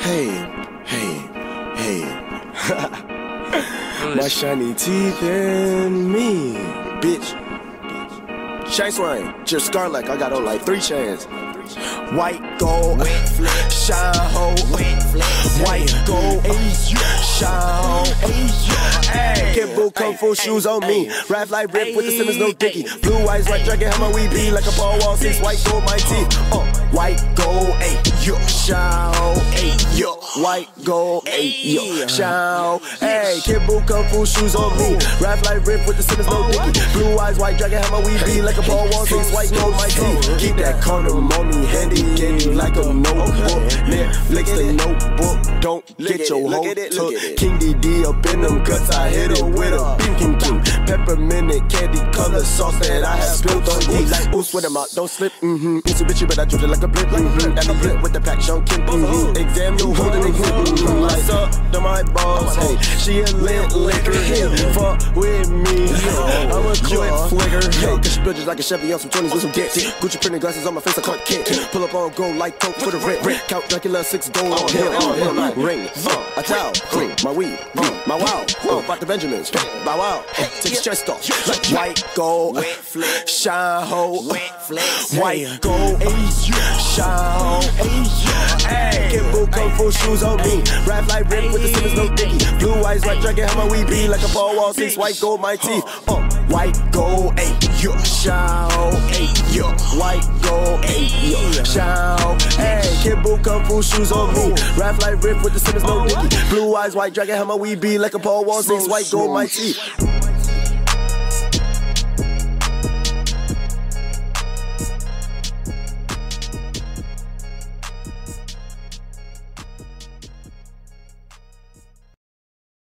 Hey, hey, hey. My shiny teeth and me, bitch. Chain swing, just Scarlet. I got on like three chains. White gold, Wet flex. shine ho, Wet flex. white gold, shine ho. Hey, Kid Buu Kung Fu shoes on me. Rap like Rip with the Simmons, no dicky. Blue eyes, white dragon, hammer, we be like a ball wall, six white gold, my teeth. Uh, white gold, shine ho, yo, white gold, eight, yo, ho. Hey, Kid Buu Kung Fu shoes on me. Rap like Rip with the Simmons, no dicky. Blue eyes, white dragon, hammer, we be like a ball wall, six white gold, my teeth. Keep that condom on me, handy, candy like a notebook. Netflix the notebook, don't get your hoe it, took. King DD up in them guts, I hit her with a pinking king. Peppermint candy sauce that I have spilled on you. Like, ooh, sweat 'em out, don't slip. Mm-hmm. Mitsubishi, but I drift it like a blip. Mm-hmm. And I flip with the pack, Sean Kim. Mm-hmm. Exam you holding it. Mm-hmm. Up to my balls. Hey, she a lit liquor. Hey, fuck with me. I'm a quick flicker. Hey, cause she built just like a Chevy on some 20s with some dicks. Gucci printing glasses on my face, I can't kick. Pull up on gold like coke for the rent. Count Dracula, six gold. On him. On him. Ring, uh, a towel, clean, my weed, my wow, uh, back the Benjamins, bow wow, take his chest off, like white gold, shine ho, white gold, shine ho, Kid Buu Kung Fu shoes on me, rap like Rip with the Simmons, no dicky, blue eyes, white dragon, hammer, we be like a ball wall, six. White gold, my teeth, uh, white gold, eight, yo, ho, eight, yo, white gold, eight, yo, hey, Kid Buu Kung Fu shoes on me, rap like Rip with the Simmons, no dicky, blue eyes, white dragon, hammer, we be like a ball wall, six. White gold, my teeth.